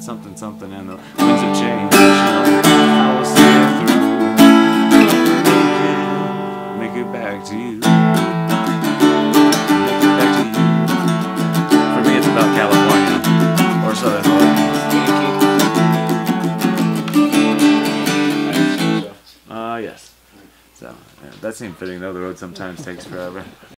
It's something something and the winds of change. I will see it through. Make it, make it back to you. Make it back to you. For me, it's about California or Southern Oregon. Uh, yes. So, yeah, that seemed fitting though. The road sometimes takes forever.